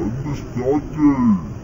Understanding.